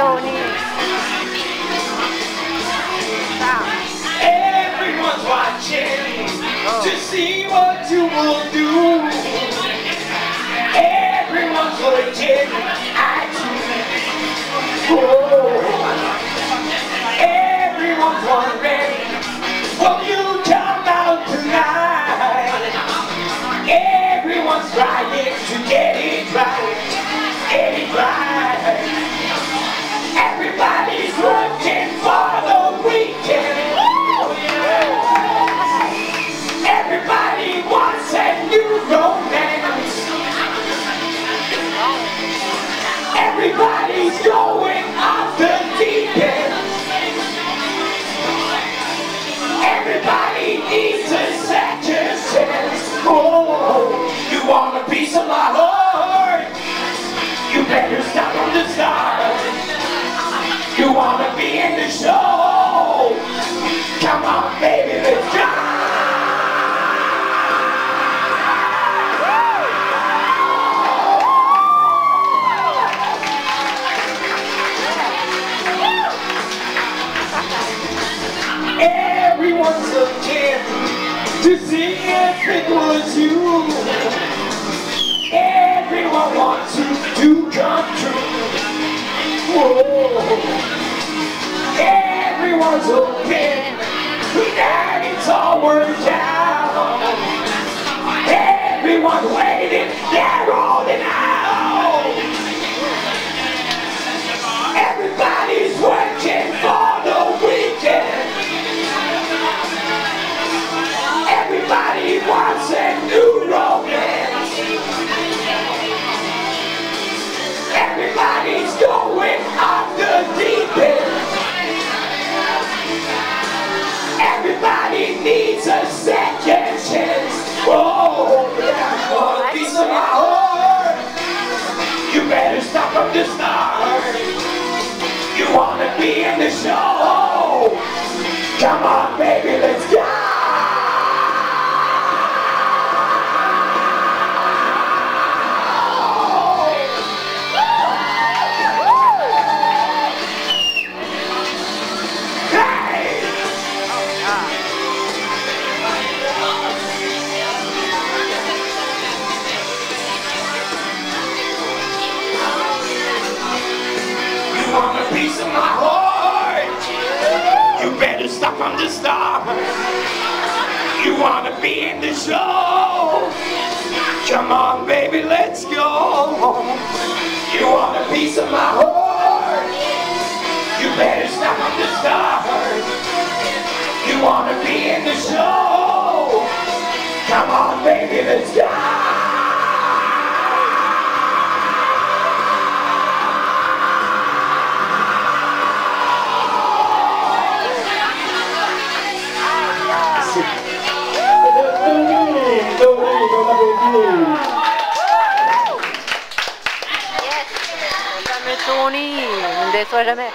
Stop. Everyone's watching to oh. see what you will do. Everyone's looking at you. Whoa. Everyone's wondering, will you come out tonight? Everyone's trying to get it right, get it right. Want a piece of my oh, heart? You better stop on the start. You wanna be in the show? Come on, baby, let's go. Everyone's looking to see if it was you. Everyone wants you to come true. Whoa. Everyone's hoping that it's all worked out. Everyone's waiting, they're holding out. Show? Come on, baby, let's go. Piece of my heart? Better stop from the start. You wanna be in the show? Come on, baby, let's go. You want a piece of my heart? You better stop from the start. You wanna be in the show? Come on, baby, let's go. sont en ligne, ne les sois jamais.